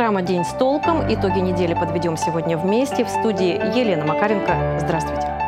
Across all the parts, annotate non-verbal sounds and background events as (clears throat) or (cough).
Программа «День с толком». Итоги недели подведем сегодня вместе. В студии Елена Макаренко. Здравствуйте.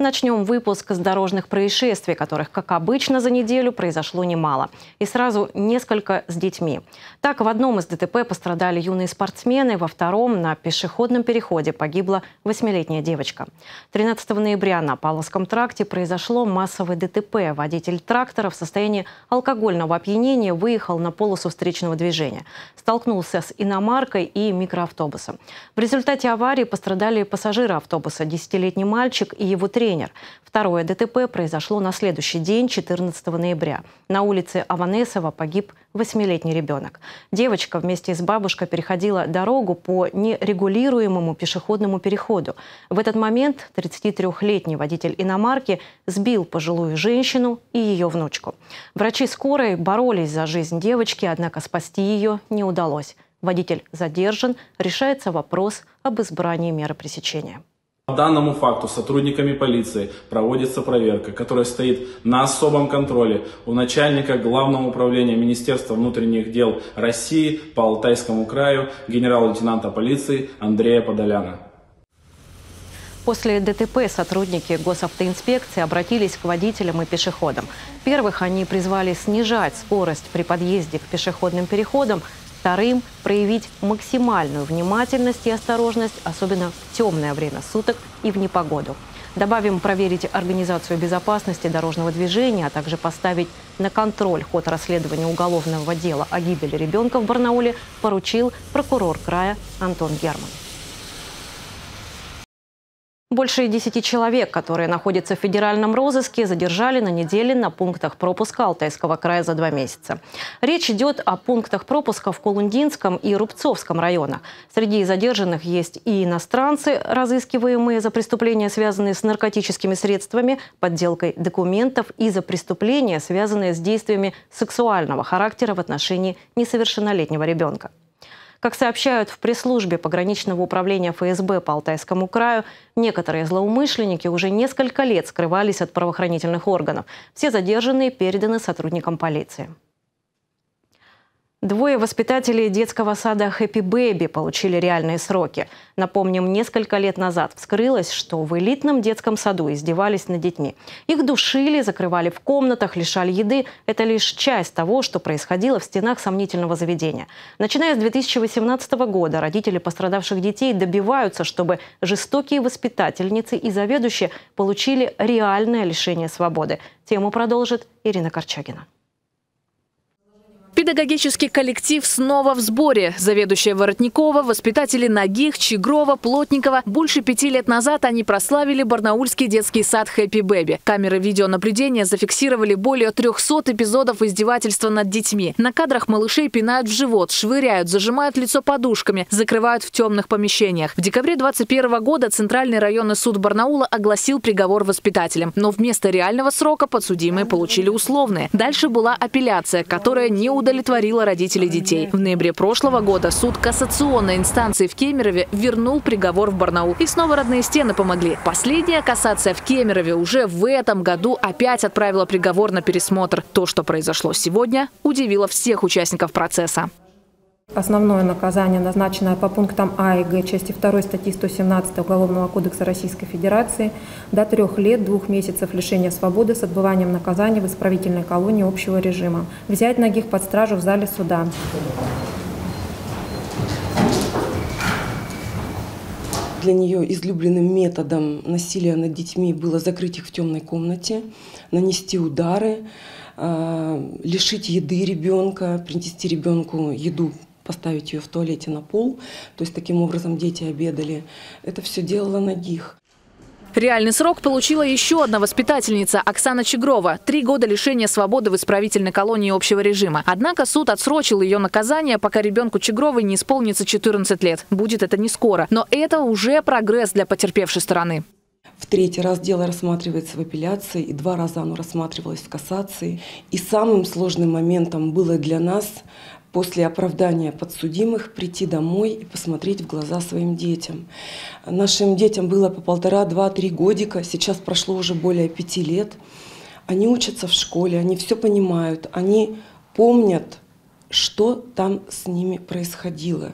Начнем выпуск с дорожных происшествий, которых, как обычно, за неделю произошло немало. И сразу несколько с детьми. Так, в одном из ДТП пострадали юные спортсмены, во втором на пешеходном переходе погибла восьмилетняя девочка. 13 ноября на Павловском тракте произошло массовое ДТП. Водитель трактора в состоянии алкогольного опьянения выехал на полосу встречного движения. Столкнулся с иномаркой и микроавтобусом. В результате аварии пострадали пассажиры автобуса, десятилетний мальчик и его тренер контейнер. Второе ДТП произошло на следующий день, 14 ноября. На улице Аванесова погиб восьмилетний ребенок. Девочка вместе с бабушкой переходила дорогу по нерегулируемому пешеходному переходу. В этот момент 33-летний водитель иномарки сбил пожилую женщину и ее внучку. Врачи скорой боролись за жизнь девочки, однако спасти ее не удалось. Водитель задержан, решается вопрос об избрании меры пресечения. По данному факту сотрудниками полиции проводится проверка, которая стоит на особом контроле у начальника Главного управления Министерства внутренних дел России по Алтайскому краю генерал-лейтенанта полиции Андрея Подоляна. После ДТП сотрудники госавтоинспекции обратились к водителям и пешеходам. Первых они призвали снижать скорость при подъезде к пешеходным переходам, Вторым – проявить максимальную внимательность и осторожность, особенно в темное время суток и в непогоду. Добавим проверить организацию безопасности дорожного движения, а также поставить на контроль ход расследования уголовного дела о гибели ребенка в Барнауле поручил прокурор края Антон Герман. Больше 10 человек, которые находятся в федеральном розыске, задержали на неделе на пунктах пропуска Алтайского края за два месяца. Речь идет о пунктах пропуска в Колундинском и Рубцовском районах. Среди задержанных есть и иностранцы, разыскиваемые за преступления, связанные с наркотическими средствами, подделкой документов и за преступления, связанные с действиями сексуального характера в отношении несовершеннолетнего ребенка. Как сообщают в пресс-службе пограничного управления ФСБ по Алтайскому краю, некоторые злоумышленники уже несколько лет скрывались от правоохранительных органов. Все задержанные переданы сотрудникам полиции. Двое воспитателей детского сада «Хэппи Бэби» получили реальные сроки. Напомним, несколько лет назад вскрылось, что в элитном детском саду издевались над детьми. Их душили, закрывали в комнатах, лишали еды. Это лишь часть того, что происходило в стенах сомнительного заведения. Начиная с 2018 года родители пострадавших детей добиваются, чтобы жестокие воспитательницы и заведующие получили реальное лишение свободы. Тему продолжит Ирина Корчагина. Педагогический коллектив снова в сборе. Заведующая Воротникова, воспитатели Нагих, Чигрова, Плотникова. Больше пяти лет назад они прославили барнаульский детский сад «Хэппи Бэби». Камеры видеонаблюдения зафиксировали более 300 эпизодов издевательства над детьми. На кадрах малышей пинают в живот, швыряют, зажимают лицо подушками, закрывают в темных помещениях. В декабре 2021 года Центральный районный суд Барнаула огласил приговор воспитателям. Но вместо реального срока подсудимые получили условные. Дальше была апелляция, которая не удовлетворила родителей детей. В ноябре прошлого года суд кассационной инстанции в Кемерове вернул приговор в Барнаул. И снова родные стены помогли. Последняя кассация в Кемерове уже в этом году опять отправила приговор на пересмотр. То, что произошло сегодня, удивило всех участников процесса. Основное наказание, назначенное по пунктам А и Г части 2 статьи 117 Уголовного кодекса Российской Федерации, до трех лет, двух месяцев лишения свободы с отбыванием наказания в исправительной колонии общего режима. Взять ногих под стражу в зале суда. Для нее излюбленным методом насилия над детьми было закрыть их в темной комнате, нанести удары, э, лишить еды ребенка, принести ребенку еду поставить ее в туалете на пол. То есть таким образом дети обедали. Это все делала Нагих. Реальный срок получила еще одна воспитательница Оксана Чегрова. Три года лишения свободы в исправительной колонии общего режима. Однако суд отсрочил ее наказание, пока ребенку Чегровой не исполнится 14 лет. Будет это не скоро. Но это уже прогресс для потерпевшей стороны. В третий раз дело рассматривается в апелляции, и два раза оно рассматривалось в кассации. И самым сложным моментом было для нас после оправдания подсудимых прийти домой и посмотреть в глаза своим детям. Нашим детям было по полтора, два, три годика, сейчас прошло уже более пяти лет. Они учатся в школе, они все понимают, они помнят что там с ними происходило.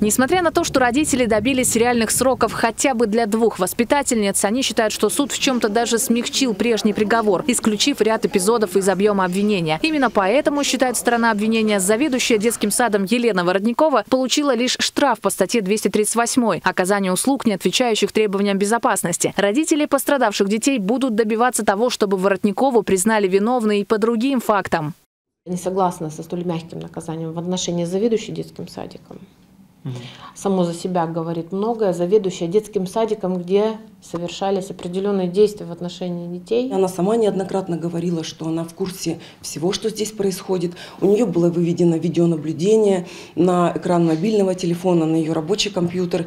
Несмотря на то, что родители добились реальных сроков хотя бы для двух воспитательниц, они считают, что суд в чем-то даже смягчил прежний приговор, исключив ряд эпизодов из объема обвинения. Именно поэтому, считает сторона обвинения, заведующая детским садом Елена Воротникова получила лишь штраф по статье 238 «Оказание услуг, не отвечающих требованиям безопасности». Родители пострадавших детей будут добиваться того, чтобы Воротникову признали виновной и по другим фактам. Не согласна со столь мягким наказанием в отношении заведующей детским садиком само за себя говорит многое, заведующая детским садиком, где совершались определенные действия в отношении детей. Она сама неоднократно говорила, что она в курсе всего, что здесь происходит. У нее было выведено видеонаблюдение на экран мобильного телефона, на ее рабочий компьютер.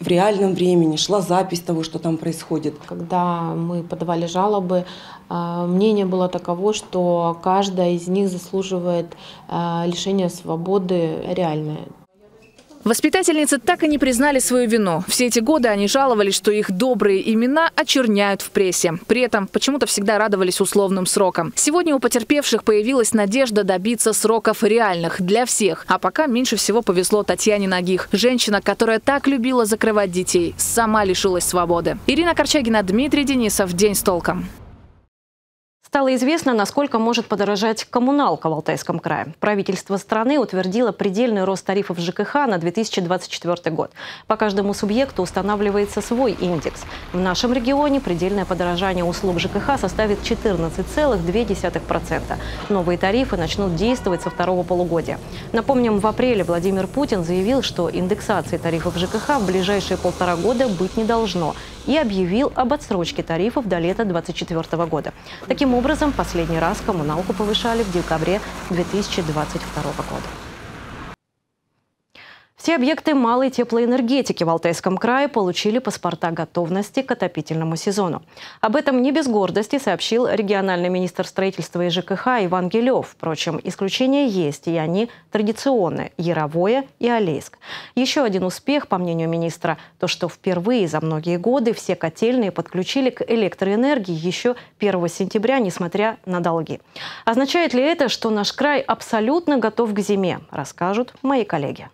В реальном времени шла запись того, что там происходит. Когда мы подавали жалобы, а, мнение было таково, что каждая из них заслуживает а, лишения свободы реальное. Воспитательницы так и не признали свою вину. Все эти годы они жаловались, что их добрые имена очерняют в прессе. При этом почему-то всегда радовались условным срокам. Сегодня у потерпевших появилась надежда добиться сроков реальных для всех. А пока меньше всего повезло Татьяне Нагих. Женщина, которая так любила закрывать детей, сама лишилась свободы. Ирина Корчагина, Дмитрий Денисов. День с толком. Стало известно, насколько может подорожать коммуналка в Алтайском крае. Правительство страны утвердило предельный рост тарифов ЖКХ на 2024 год. По каждому субъекту устанавливается свой индекс. В нашем регионе предельное подорожание услуг ЖКХ составит 14,2%. Новые тарифы начнут действовать со второго полугодия. Напомним, в апреле Владимир Путин заявил, что индексации тарифов ЖКХ в ближайшие полтора года быть не должно и объявил об отсрочке тарифов до лета 2024 года. Таким образом, последний раз коммуналку повышали в декабре 2022 года. Все объекты малой теплоэнергетики в Алтайском крае получили паспорта готовности к отопительному сезону. Об этом не без гордости сообщил региональный министр строительства и ЖКХ Иван Гелев. Впрочем, исключения есть, и они традиционные – Яровое и Алейск. Еще один успех, по мнению министра, то, что впервые за многие годы все котельные подключили к электроэнергии еще 1 сентября, несмотря на долги. Означает ли это, что наш край абсолютно готов к зиме, расскажут мои коллеги.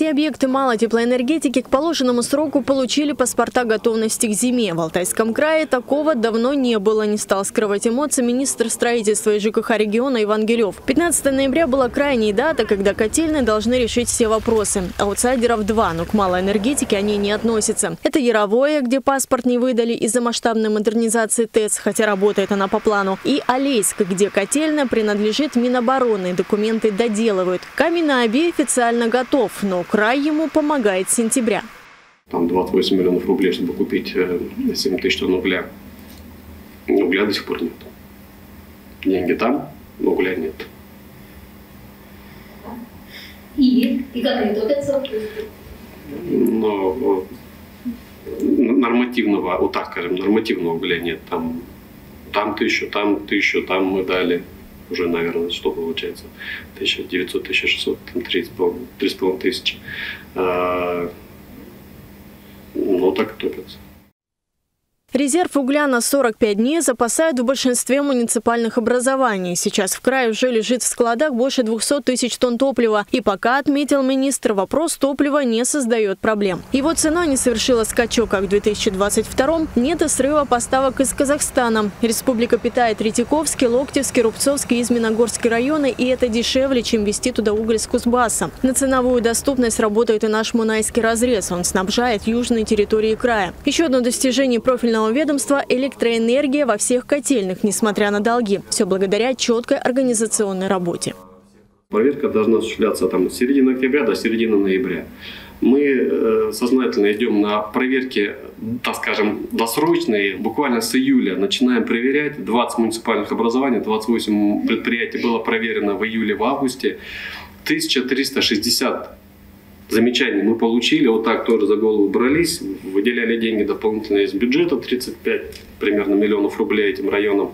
Все объекты малой теплоэнергетики к положенному сроку получили паспорта готовности к зиме. В Алтайском крае такого давно не было, не стал скрывать эмоции министр строительства и ЖКХ региона Иван Гелев. 15 ноября была крайней дата, когда котельные должны решить все вопросы. Аутсайдеров два, но к малой энергетике они не относятся. Это Яровое, где паспорт не выдали из-за масштабной модернизации ТЭЦ, хотя работает она по плану, и Алейск, где котельная принадлежит Минобороны, документы доделывают. Камень оби официально готов, но край ему помогает с сентября. Там 28 миллионов рублей, чтобы купить 7 тысяч тонн угля. Угля до сих пор нет. Деньги там, но угля нет. И? И как они топятся? Но нормативного, вот так скажем, нормативного угля нет. Там, там тысячу, там тысячу, там мы дали уже, наверное, что получается, 1900-1600, там 3,5 тысячи. А, ну, так и топятся. Резерв угля на 45 дней запасают в большинстве муниципальных образований. Сейчас в крае уже лежит в складах больше 200 тысяч тонн топлива. И пока, отметил министр, вопрос топлива не создает проблем. Его цена не совершила скачок, как в 2022 нет и срыва поставок из Казахстана. Республика питает Третьяковский, Локтевский, Рубцовский и Изменогорский районы, и это дешевле, чем вести туда уголь с Кузбасса. На ценовую доступность работает и наш Мунайский разрез. Он снабжает южные территории края. Еще одно достижение профильного Федерального ведомства электроэнергия во всех котельных, несмотря на долги. Все благодаря четкой организационной работе. Проверка должна осуществляться там, с середины октября до середины ноября. Мы э, сознательно идем на проверки, так скажем, досрочные. Буквально с июля начинаем проверять. 20 муниципальных образований, 28 предприятий было проверено в июле, в августе. 1360 замечаний мы получили, вот так тоже за голову брались, выделяли деньги дополнительно из бюджета, 35 примерно миллионов рублей этим районам.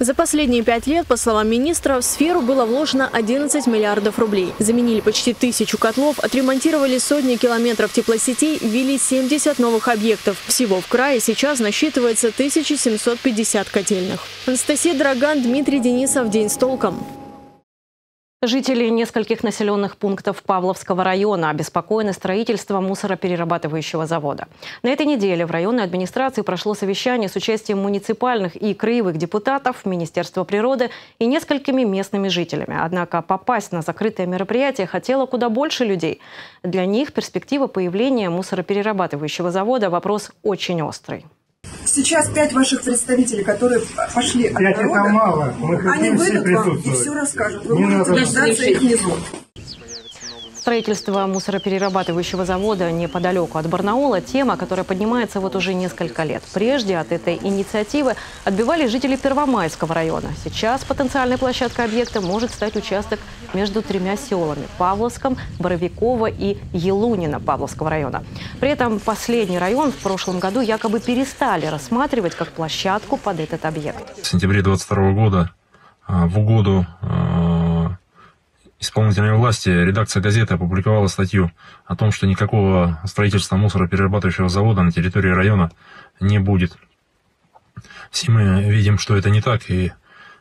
За последние пять лет, по словам министра, в сферу было вложено 11 миллиардов рублей. Заменили почти тысячу котлов, отремонтировали сотни километров теплосетей, ввели 70 новых объектов. Всего в крае сейчас насчитывается 1750 котельных. Анастасия Драган, Дмитрий Денисов. День с толком. Жители нескольких населенных пунктов Павловского района обеспокоены строительством мусороперерабатывающего завода. На этой неделе в районной администрации прошло совещание с участием муниципальных и краевых депутатов, Министерства природы и несколькими местными жителями. Однако попасть на закрытое мероприятие хотело куда больше людей. Для них перспектива появления мусороперерабатывающего завода – вопрос очень острый. Сейчас пять ваших представителей, которые пошли Пять от народа, это мало. Мы они выйдут вам и все расскажут. Вы можете дождаться их внизу. Строительство мусороперерабатывающего завода неподалеку от Барнаула – тема, которая поднимается вот уже несколько лет. Прежде от этой инициативы отбивали жители Первомайского района. Сейчас потенциальной площадкой объекта может стать участок между тремя селами – Павловском, Боровиково и Елунина Павловского района. При этом последний район в прошлом году якобы перестали рассматривать как площадку под этот объект. В сентябре 2022 года а, в угоду а, исполнительной власти редакция газеты опубликовала статью о том, что никакого строительства мусороперерабатывающего завода на территории района не будет. Все мы видим, что это не так, и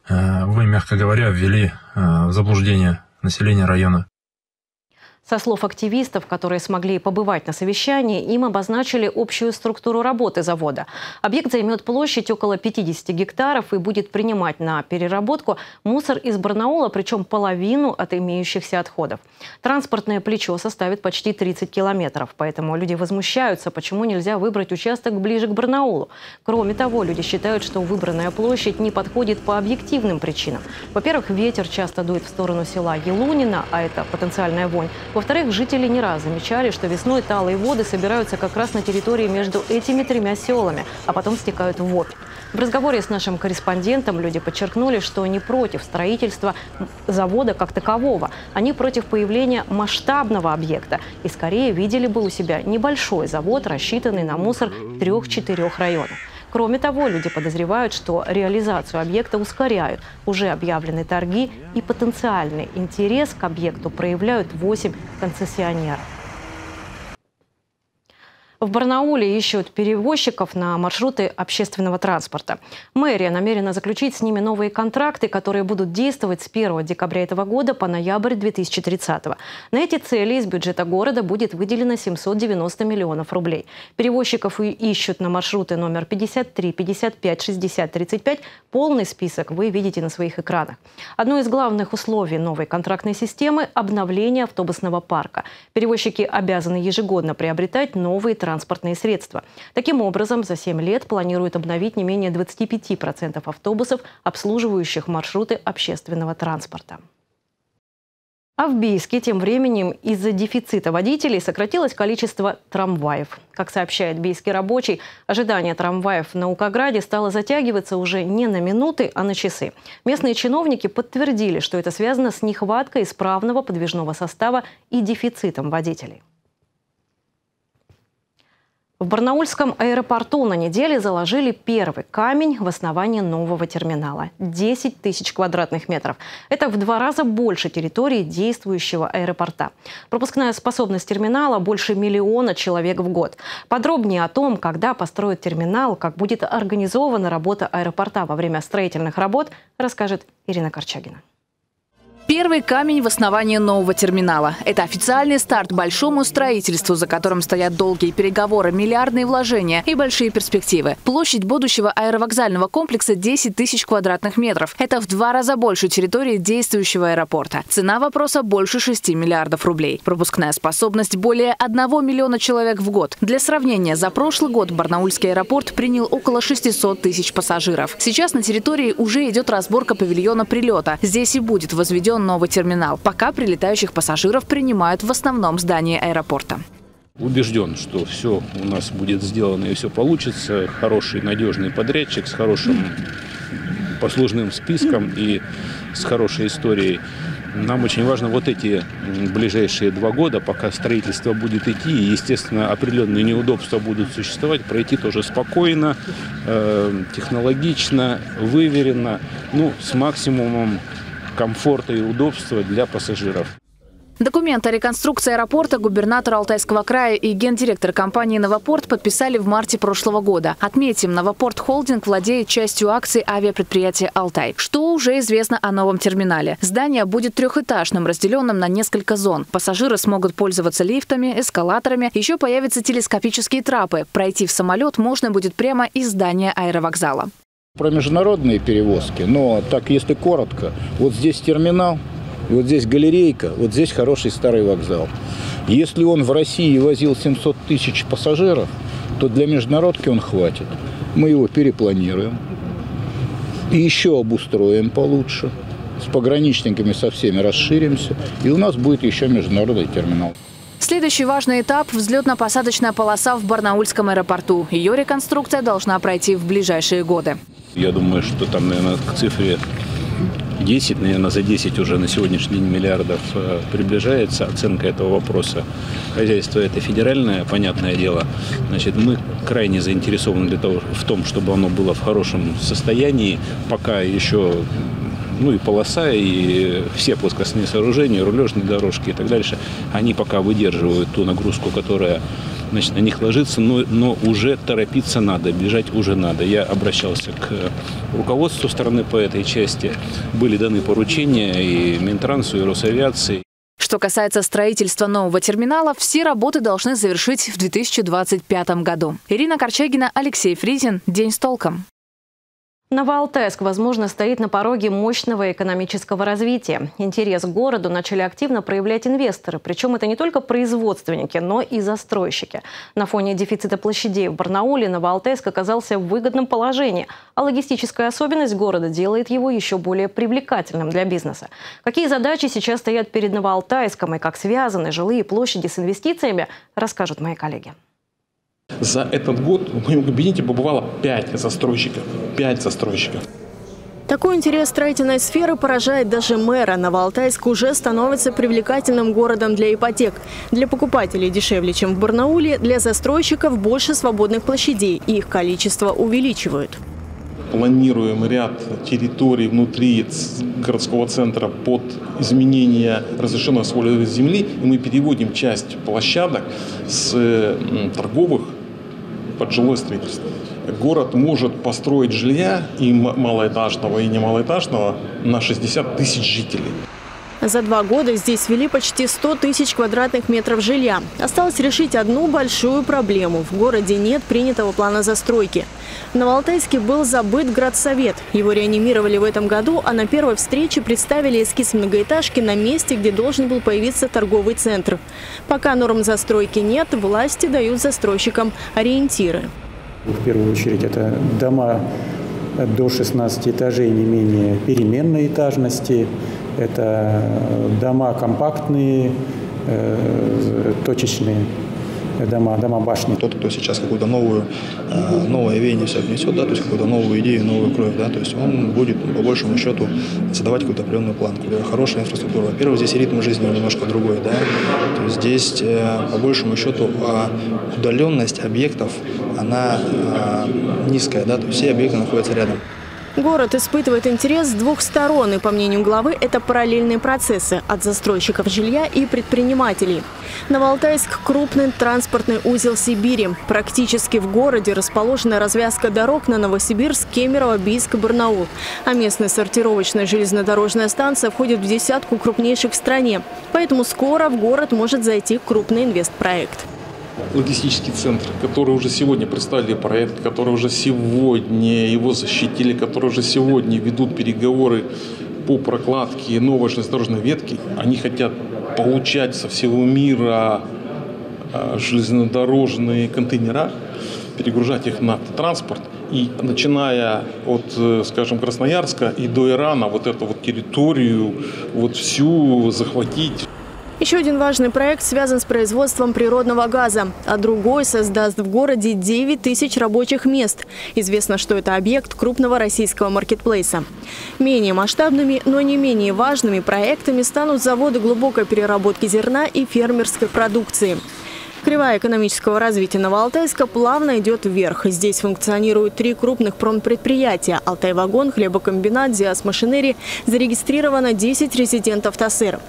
э, вы, мягко говоря, ввели э, в заблуждение население района. Со слов активистов, которые смогли побывать на совещании, им обозначили общую структуру работы завода. Объект займет площадь около 50 гектаров и будет принимать на переработку мусор из Барнаула, причем половину от имеющихся отходов. Транспортное плечо составит почти 30 километров, поэтому люди возмущаются, почему нельзя выбрать участок ближе к Барнаулу. Кроме того, люди считают, что выбранная площадь не подходит по объективным причинам. Во-первых, ветер часто дует в сторону села Елунина, а это потенциальная вонь. Во-вторых, жители не раз замечали, что весной талые воды собираются как раз на территории между этими тремя селами, а потом стекают в Обь. В разговоре с нашим корреспондентом люди подчеркнули, что не против строительства завода как такового. Они против появления масштабного объекта и скорее видели бы у себя небольшой завод, рассчитанный на мусор трех-четырех районов. Кроме того, люди подозревают, что реализацию объекта ускоряют уже объявлены торги и потенциальный интерес к объекту проявляют 8 концессионеров. В Барнауле ищут перевозчиков на маршруты общественного транспорта. Мэрия намерена заключить с ними новые контракты, которые будут действовать с 1 декабря этого года по ноябрь 2030. На эти цели из бюджета города будет выделено 790 миллионов рублей. Перевозчиков ищут на маршруты номер 53, 55, 60, 35. Полный список вы видите на своих экранах. Одно из главных условий новой контрактной системы – обновление автобусного парка. Перевозчики обязаны ежегодно приобретать новые транспортные средства. Таким образом, за 7 лет планируют обновить не менее 25% автобусов, обслуживающих маршруты общественного транспорта. А в Бийске тем временем из-за дефицита водителей сократилось количество трамваев. Как сообщает бийский рабочий, ожидание трамваев в Наукограде стало затягиваться уже не на минуты, а на часы. Местные чиновники подтвердили, что это связано с нехваткой исправного подвижного состава и дефицитом водителей. В Барнаульском аэропорту на неделе заложили первый камень в основании нового терминала – 10 тысяч квадратных метров. Это в два раза больше территории действующего аэропорта. Пропускная способность терминала – больше миллиона человек в год. Подробнее о том, когда построят терминал, как будет организована работа аэропорта во время строительных работ, расскажет Ирина Корчагина. Первый камень в основании нового терминала. Это официальный старт большому строительству, за которым стоят долгие переговоры, миллиардные вложения и большие перспективы. Площадь будущего аэровокзального комплекса 10 тысяч квадратных метров. Это в два раза больше территории действующего аэропорта. Цена вопроса больше 6 миллиардов рублей. Пропускная способность более 1 миллиона человек в год. Для сравнения, за прошлый год Барнаульский аэропорт принял около 600 тысяч пассажиров. Сейчас на территории уже идет разборка павильона прилета. Здесь и будет возведен новый терминал. Пока прилетающих пассажиров принимают в основном здании аэропорта. Убежден, что все у нас будет сделано и все получится. Хороший, надежный подрядчик с хорошим послужным списком и с хорошей историей. Нам очень важно вот эти ближайшие два года, пока строительство будет идти, и, естественно, определенные неудобства будут существовать, пройти тоже спокойно, э, технологично, выверенно, ну, с максимумом комфорта и удобства для пассажиров. Документ о реконструкции аэропорта губернатор Алтайского края и гендиректор компании «Новопорт» подписали в марте прошлого года. Отметим, «Новопорт Холдинг» владеет частью акций авиапредприятия «Алтай». Что уже известно о новом терминале? Здание будет трехэтажным, разделенным на несколько зон. Пассажиры смогут пользоваться лифтами, эскалаторами. Еще появятся телескопические трапы. Пройти в самолет можно будет прямо из здания аэровокзала. Про международные перевозки, но так если коротко, вот здесь терминал, вот здесь галерейка, вот здесь хороший старый вокзал. Если он в России возил 700 тысяч пассажиров, то для международки он хватит. Мы его перепланируем и еще обустроим получше. С пограничниками со всеми расширимся, и у нас будет еще международный терминал. Следующий важный этап – взлетно-посадочная полоса в Барнаульском аэропорту. Ее реконструкция должна пройти в ближайшие годы. Я думаю, что там, наверное, к цифре 10, наверное, за 10 уже на сегодняшний день миллиардов э, приближается оценка этого вопроса. Хозяйство это федеральное, понятное дело. Значит, мы крайне заинтересованы для того, в том, чтобы оно было в хорошем состоянии, пока еще ну и полоса, и все плоскостные сооружения, рулежные дорожки и так дальше, они пока выдерживают ту нагрузку, которая значит, на них ложится, но, но уже торопиться надо, бежать уже надо. Я обращался к руководству страны по этой части. Были даны поручения и Минтрансу, и Росавиации. Что касается строительства нового терминала, все работы должны завершить в 2025 году. Ирина Корчагина, Алексей Фризин. День с толком. Новоалтайск, возможно, стоит на пороге мощного экономического развития. Интерес к городу начали активно проявлять инвесторы. Причем это не только производственники, но и застройщики. На фоне дефицита площадей в Барнауле Новоалтайск оказался в выгодном положении, а логистическая особенность города делает его еще более привлекательным для бизнеса. Какие задачи сейчас стоят перед Новоалтайском и как связаны жилые площади с инвестициями, расскажут мои коллеги. За этот год в моем кабинете побывало 5 застройщиков. 5 застройщиков. Такой интерес строительной сферы поражает даже мэра. Новоалтайск уже становится привлекательным городом для ипотек. Для покупателей дешевле, чем в Барнауле, для застройщиков больше свободных площадей, и их количество увеличивают. Планируем ряд территорий внутри городского центра под изменение разрешенного свойства земли, и мы переводим часть площадок с торговых под жилое строительство. Город может построить жилья и малоэтажного, и немалоэтажного на 60 тысяч жителей. За два года здесь ввели почти 100 тысяч квадратных метров жилья. Осталось решить одну большую проблему. В городе нет принятого плана застройки. На Новоалтайске был забыт градсовет. Его реанимировали в этом году, а на первой встрече представили эскиз многоэтажки на месте, где должен был появиться торговый центр. Пока норм застройки нет, власти дают застройщикам ориентиры. В первую очередь это дома до 16 этажей не менее переменной этажности, это дома компактные, э, точечные дома, дома башни. Тот, кто сейчас какую-то новую, э, новое веяние все внесет, да, то есть какую-то новую идею, новую кровь, да, то есть он будет по большему счету задавать какую-то определенную планку. Хорошая инфраструктура. Во-первых, здесь ритм жизни немножко другой, да, то есть здесь э, по большему счету удаленность объектов, она низкая, да, то есть все объекты находятся рядом. Город испытывает интерес с двух сторон, и, по мнению главы, это параллельные процессы от застройщиков жилья и предпринимателей. Новоалтайск – крупный транспортный узел Сибири. Практически в городе расположена развязка дорог на Новосибирск, Кемерово, Бийск Барнаул. А местная сортировочная железнодорожная станция входит в десятку крупнейших в стране. Поэтому скоро в город может зайти крупный инвестпроект логистический центр, который уже сегодня представили проект, который уже сегодня его защитили, который уже сегодня ведут переговоры по прокладке новой железнодорожной ветки. Они хотят получать со всего мира а, железнодорожные контейнера, перегружать их на транспорт и начиная от, э, скажем, Красноярска и до Ирана вот эту вот территорию вот всю захватить. Еще один важный проект связан с производством природного газа, а другой создаст в городе 9 тысяч рабочих мест. Известно, что это объект крупного российского маркетплейса. Менее масштабными, но не менее важными проектами станут заводы глубокой переработки зерна и фермерской продукции. Кривая экономического развития Новоалтайска плавно идет вверх. Здесь функционируют три крупных промпредприятия. Алтайвагон, хлебокомбинат, Диас Машинери. Зарегистрировано 10 резидентов ТАСЭР.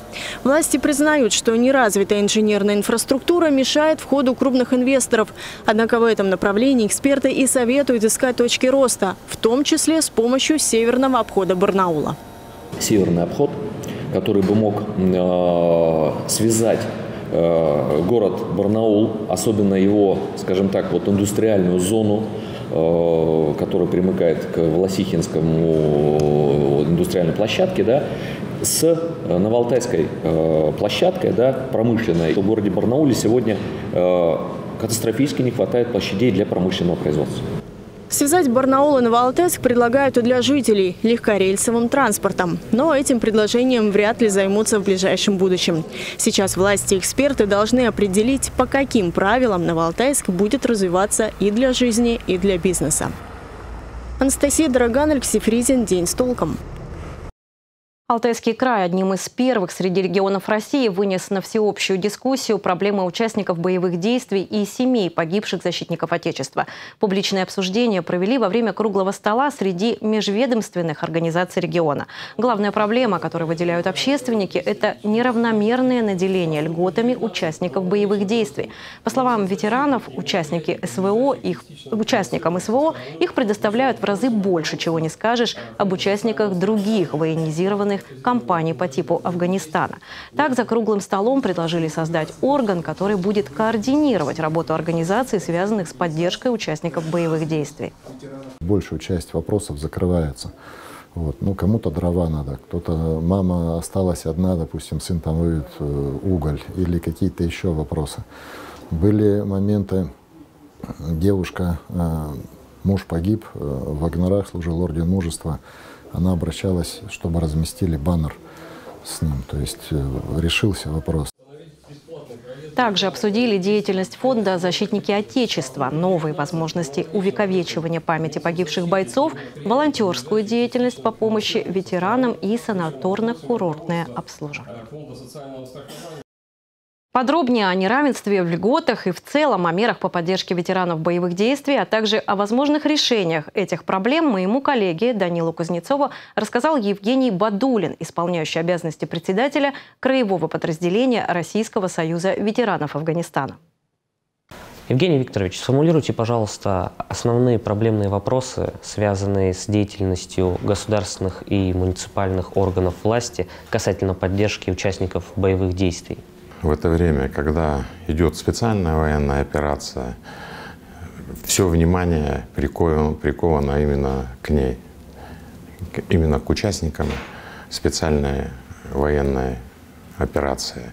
Власти признают, что неразвитая инженерная инфраструктура мешает входу крупных инвесторов. Однако в этом направлении эксперты и советуют искать точки роста, в том числе с помощью северного обхода Барнаула. Северный обход, который бы мог э, связать город Барнаул, особенно его, скажем так, вот индустриальную зону, э, которая примыкает к Волосихинскому индустриальной площадке, да, с э, Новоалтайской площадкой, да, промышленной. В городе Барнауле сегодня катастрофически не хватает площадей для промышленного производства. Связать Барнаул и Новоалтайск предлагают и для жителей легкорельсовым транспортом. Но этим предложением вряд ли займутся в ближайшем будущем. Сейчас власти и эксперты должны определить, по каким правилам Новоалтайск будет развиваться и для жизни, и для бизнеса. Анастасия Дороган, Алексей Фризин. День с толком. Алтайский край одним из первых среди регионов России вынес на всеобщую дискуссию проблемы участников боевых действий и семей погибших защитников Отечества. Публичное обсуждение провели во время круглого стола среди межведомственных организаций региона. Главная проблема, которую выделяют общественники, это неравномерное наделение льготами участников боевых действий. По словам ветеранов, участники СВО, их, участникам СВО их предоставляют в разы больше, чего не скажешь об участниках других военизированных международных компаний по типу Афганистана. Так, за круглым столом предложили создать орган, который будет координировать работу организаций, связанных с поддержкой участников боевых действий. Большую часть вопросов закрывается. Вот. Ну, кому-то дрова надо, кто-то, мама осталась одна, допустим, сын там вывет э, уголь или какие-то еще вопросы. Были моменты, девушка, э, муж погиб, э, в Вагнерах служил орден мужества, она обращалась, чтобы разместили баннер с ним. То есть э, решился вопрос. Также обсудили деятельность фонда «Защитники Отечества», новые возможности увековечивания памяти погибших бойцов, волонтерскую деятельность по помощи ветеранам и санаторно-курортное обслуживание. Подробнее о неравенстве в льготах и в целом о мерах по поддержке ветеранов боевых действий, а также о возможных решениях этих проблем моему коллеге Данилу Кузнецову рассказал Евгений Бадулин, исполняющий обязанности председателя Краевого подразделения Российского союза ветеранов Афганистана. Евгений Викторович, сформулируйте, пожалуйста, основные проблемные вопросы, связанные с деятельностью государственных и муниципальных органов власти касательно поддержки участников боевых действий в это время, когда идет специальная военная операция, все внимание приковано, приковано именно к ней, именно к участникам специальной военной операции.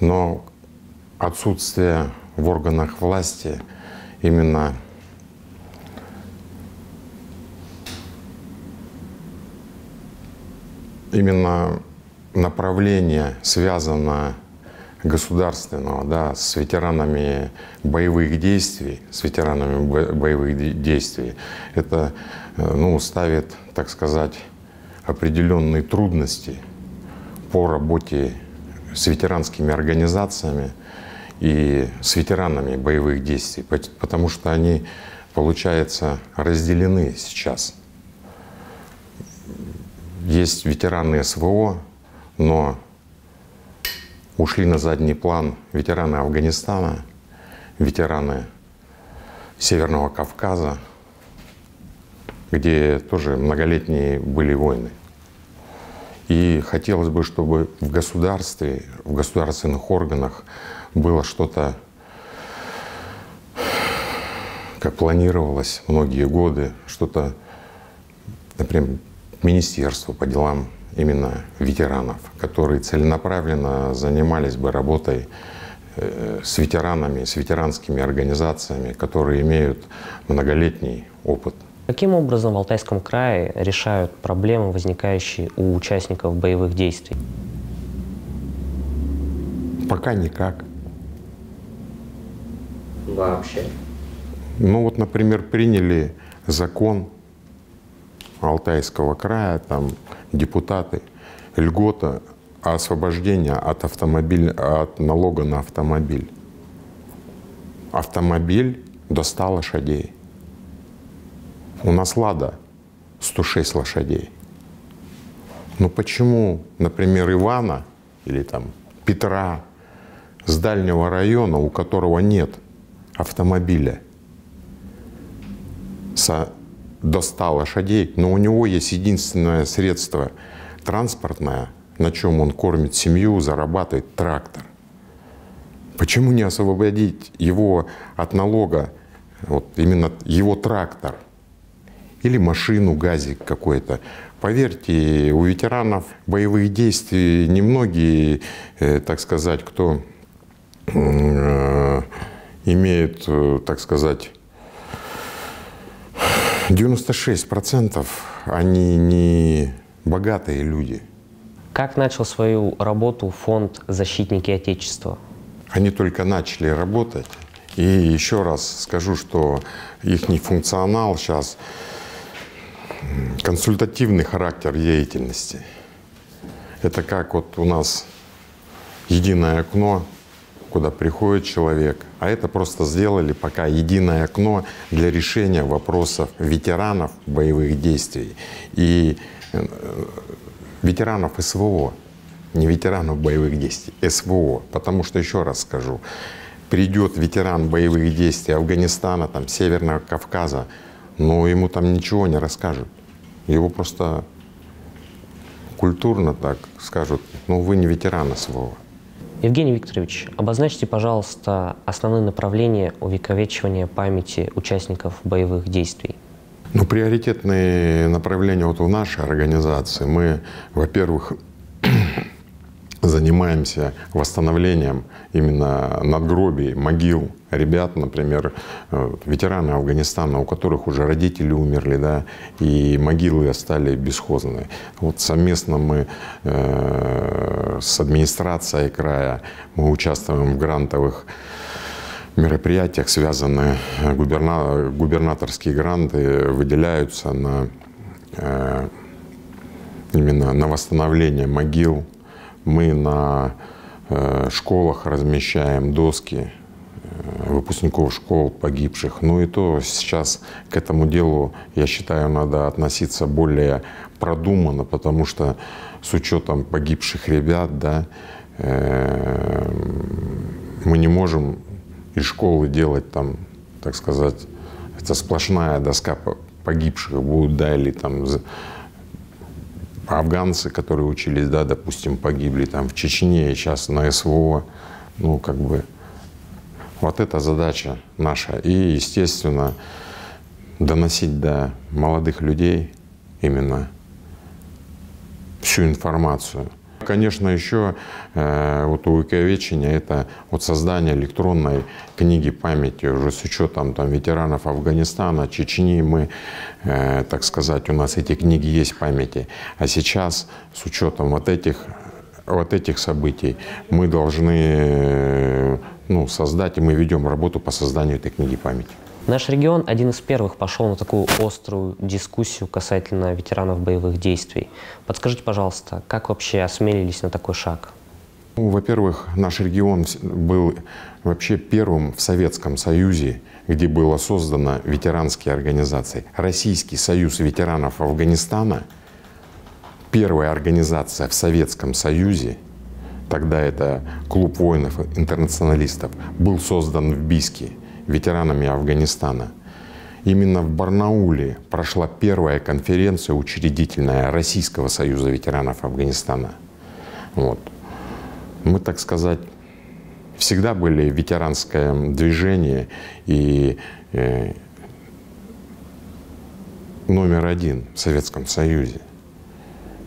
Но отсутствие в органах власти именно именно направление, связанное государственного, да, с ветеранами боевых действий, с ветеранами боевых действий, это э, ну, ставит, так сказать, определенные трудности по работе с ветеранскими организациями и с ветеранами боевых действий, потому что они, получается, разделены сейчас. Есть ветераны СВО, но ушли на задний план ветераны Афганистана, ветераны Северного Кавказа, где тоже многолетние были войны. И хотелось бы, чтобы в государстве, в государственных органах было что-то, как планировалось многие годы, что-то, например, министерство по делам именно ветеранов, которые целенаправленно занимались бы работой э, с ветеранами, с ветеранскими организациями, которые имеют многолетний опыт. Каким образом в Алтайском крае решают проблемы, возникающие у участников боевых действий? Пока никак. Вообще? Ну вот, например, приняли закон Алтайского края, там депутаты, льгота освобождения от, автомобиль, от налога на автомобиль. автомобиль до 100 лошадей. У нас «Лада» 106 лошадей. Но почему, например, Ивана или там Петра с дальнего района, у которого нет автомобиля со, до 100 лошадей, но у него есть единственное средство транспортное, на чем он кормит семью, зарабатывает трактор. Почему не освободить его от налога, вот именно его трактор или машину, газик какой-то? Поверьте, у ветеранов боевых действий немногие, э, так сказать, кто э, имеет, э, так сказать, 96% они не богатые люди. Как начал свою работу фонд «Защитники Отечества»? Они только начали работать. И еще раз скажу, что их функционал сейчас консультативный характер деятельности. Это как вот у нас единое окно, куда приходит человек, а это просто сделали пока единое окно для решения вопросов ветеранов боевых действий и э, ветеранов СВО, не ветеранов боевых действий, СВО. Потому что, еще раз скажу, придет ветеран боевых действий Афганистана, там, Северного Кавказа, но ему там ничего не расскажут. Его просто культурно так скажут, ну вы не ветеран СВО. Евгений Викторович, обозначьте, пожалуйста, основные направления увековечивания памяти участников боевых действий. Ну, приоритетные направления вот в нашей организации. Мы, во-первых, (clears throat) занимаемся восстановлением именно надгробий, могил ребят, например, э, ветераны Афганистана, у которых уже родители умерли, да, и могилы остались бесхозные. Вот совместно мы э, с администрацией края мы участвуем в грантовых мероприятиях, связанные э, губерна... губернаторские гранты выделяются на именно на восстановление могил. Мы на школах размещаем доски выпускников школ погибших. Ну и то сейчас к этому делу, я считаю, надо относиться более продуманно, потому что с учетом погибших ребят, да, э, мы не можем из школы делать там, так сказать, это сплошная доска погибших будут, да, или там афганцы, которые учились, да, допустим, погибли там в Чечне, сейчас на СВО, ну, как бы, вот эта задача наша. И, естественно, доносить до молодых людей именно всю информацию – Конечно, еще э, вот увековечение – это вот создание электронной книги памяти уже с учетом там, ветеранов Афганистана, Чечни. Мы, э, так сказать, у нас эти книги есть памяти. А сейчас с учетом вот этих, вот этих событий мы должны э, ну, создать, и мы ведем работу по созданию этой книги памяти. Наш регион один из первых пошел на такую острую дискуссию касательно ветеранов боевых действий. Подскажите, пожалуйста, как вообще осмелились на такой шаг? Ну, во-первых, наш регион был вообще первым в Советском Союзе, где было создано ветеранские организации. Российский союз ветеранов Афганистана, первая организация в Советском Союзе, тогда это клуб воинов-интернационалистов, был создан в Бийске ветеранами Афганистана. Именно в Барнауле прошла первая конференция учредительная Российского союза ветеранов Афганистана. Вот. Мы, так сказать, всегда были ветеранское движение и э, номер один в Советском Союзе.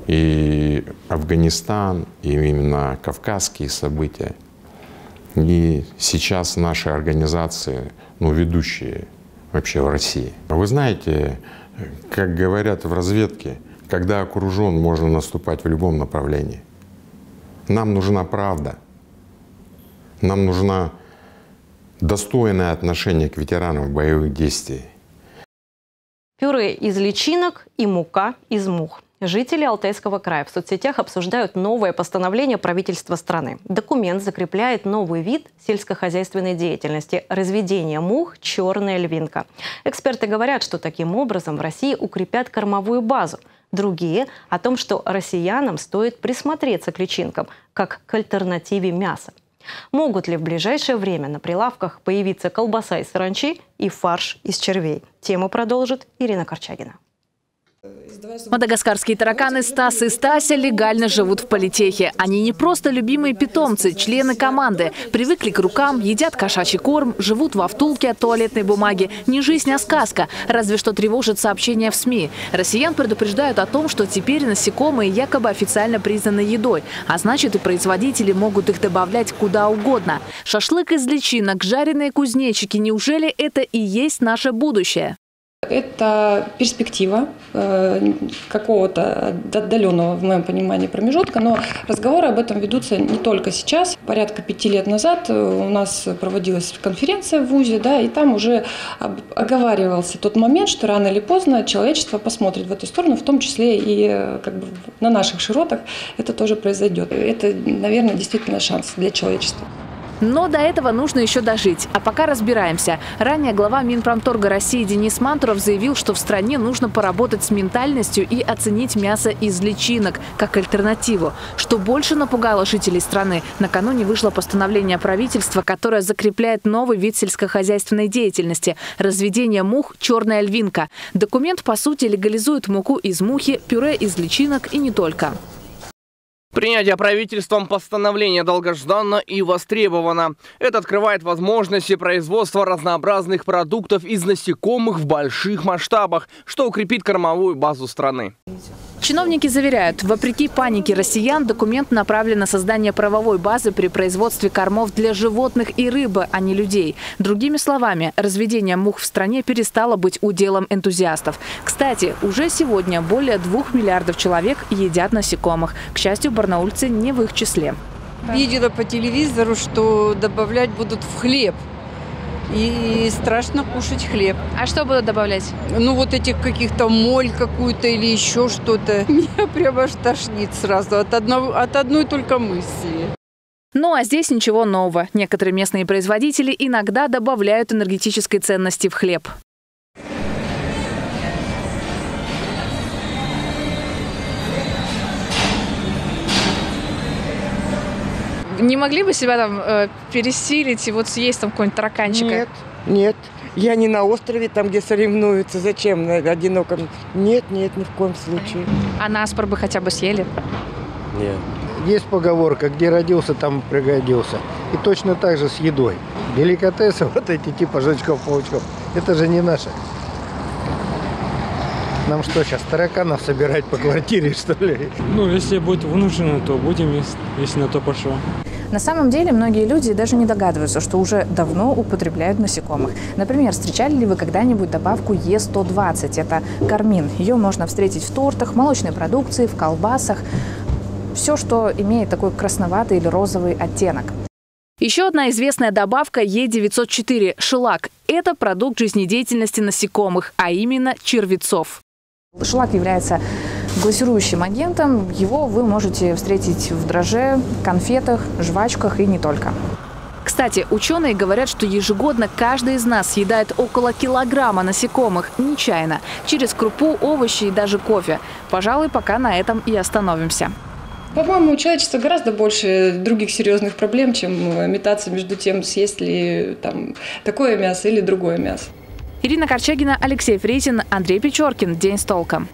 И Афганистан, и именно кавказские события – и сейчас наши организации, ну, ведущие вообще в России. Вы знаете, как говорят в разведке, когда окружен, можно наступать в любом направлении. Нам нужна правда. Нам нужна достойное отношение к ветеранам боевых действий. Пюре из личинок и мука из мух. Жители Алтайского края в соцсетях обсуждают новое постановление правительства страны. Документ закрепляет новый вид сельскохозяйственной деятельности – разведение мух «черная львинка». Эксперты говорят, что таким образом в России укрепят кормовую базу. Другие – о том, что россиянам стоит присмотреться к личинкам, как к альтернативе мяса. Могут ли в ближайшее время на прилавках появиться колбаса из саранчи и фарш из червей? Тему продолжит Ирина Корчагина. Мадагаскарские тараканы Стас и Стася легально живут в политехе. Они не просто любимые питомцы, члены команды. Привыкли к рукам, едят кошачий корм, живут во втулке от туалетной бумаги. Не жизнь, а сказка. Разве что тревожит сообщения в СМИ. Россиян предупреждают о том, что теперь насекомые якобы официально признаны едой. А значит и производители могут их добавлять куда угодно. Шашлык из личинок, жареные кузнечики. Неужели это и есть наше будущее? Это перспектива э, какого-то отдаленного, в моем понимании, промежутка, но разговоры об этом ведутся не только сейчас. Порядка пяти лет назад э, у нас проводилась конференция в ВУЗе, да, и там уже оговаривался тот момент, что рано или поздно человечество посмотрит в эту сторону, в том числе и э, как бы, на наших широтах это тоже произойдет. Это, наверное, действительно шанс для человечества. Но до этого нужно еще дожить. А пока разбираемся. Ранее глава Минпромторга России Денис Мантуров заявил, что в стране нужно поработать с ментальностью и оценить мясо из личинок как альтернативу. Что больше напугало жителей страны, накануне вышло постановление правительства, которое закрепляет новый вид сельскохозяйственной деятельности – разведение мух «Черная львинка». Документ, по сути, легализует муку из мухи, пюре из личинок и не только. Принятие правительством постановления долгожданно и востребовано. Это открывает возможности производства разнообразных продуктов из насекомых в больших масштабах, что укрепит кормовую базу страны. Чиновники заверяют, вопреки панике россиян, документ направлен на создание правовой базы при производстве кормов для животных и рыбы, а не людей. Другими словами, разведение мух в стране перестало быть уделом энтузиастов. Кстати, уже сегодня более двух миллиардов человек едят насекомых. К счастью, барнаульцы не в их числе. Видела по телевизору, что добавлять будут в хлеб и страшно кушать хлеб. А что будут добавлять? Ну, вот этих каких-то моль какую-то или еще что-то. (laughs) Меня прямо аж тошнит сразу от, одного, от одной только мысли. Ну а здесь ничего нового. Некоторые местные производители иногда добавляют энергетической ценности в хлеб. Не могли бы себя там э, пересилить и вот съесть там какой-нибудь тараканчика? Нет, нет. Я не на острове, там, где соревнуются. Зачем на одиноком? Нет, нет, ни в коем случае. А наспор бы хотя бы съели? Нет. Есть поговорка, где родился, там пригодился. И точно так же с едой. Деликатесы, (laughs) вот эти типа жучков-паучков, это же не наше. Нам что, сейчас тараканов собирать по квартире, (laughs) что ли? Ну, если будет вынуждено, то будем есть, если на то пошло. На самом деле многие люди даже не догадываются, что уже давно употребляют насекомых. Например, встречали ли вы когда-нибудь добавку Е120? Это кармин. Ее можно встретить в тортах, молочной продукции, в колбасах. Все, что имеет такой красноватый или розовый оттенок. Еще одна известная добавка Е904 – шелак. Это продукт жизнедеятельности насекомых, а именно червецов. Шелак является глассирующим агентом. Его вы можете встретить в дроже, конфетах, жвачках и не только. Кстати, ученые говорят, что ежегодно каждый из нас съедает около килограмма насекомых нечаянно, через крупу, овощи и даже кофе. Пожалуй, пока на этом и остановимся. По-моему, у человечества гораздо больше других серьезных проблем, чем метаться между тем, съесть ли там, такое мясо или другое мясо. Ирина Корчагина, Алексей Фрейзин, Андрей Печоркин. День с толком.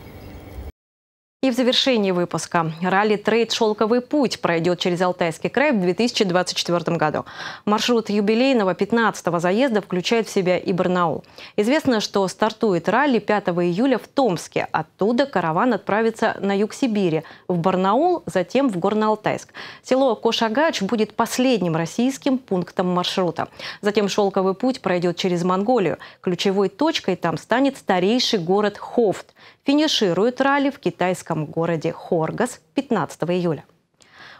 И в завершении выпуска. Ралли-трейд «Шелковый путь» пройдет через Алтайский край в 2024 году. Маршрут юбилейного 15-го заезда включает в себя и Барнаул. Известно, что стартует ралли 5 июля в Томске. Оттуда караван отправится на юг Сибири, в Барнаул, затем в Горно-Алтайск. Село Кошагач будет последним российским пунктом маршрута. Затем «Шелковый путь» пройдет через Монголию. Ключевой точкой там станет старейший город Хофт. Финиширует ралли в китайском городе Хоргас 15 июля.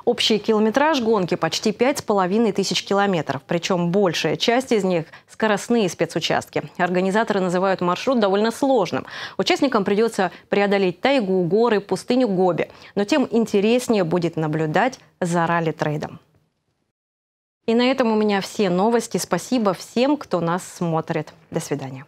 Общий километраж гонки почти пять с половиной тысяч километров, причем большая часть из них – скоростные спецучастки. Организаторы называют маршрут довольно сложным. Участникам придется преодолеть тайгу, горы, пустыню Гоби. Но тем интереснее будет наблюдать за ралли-трейдом. И на этом у меня все новости. Спасибо всем, кто нас смотрит. До свидания.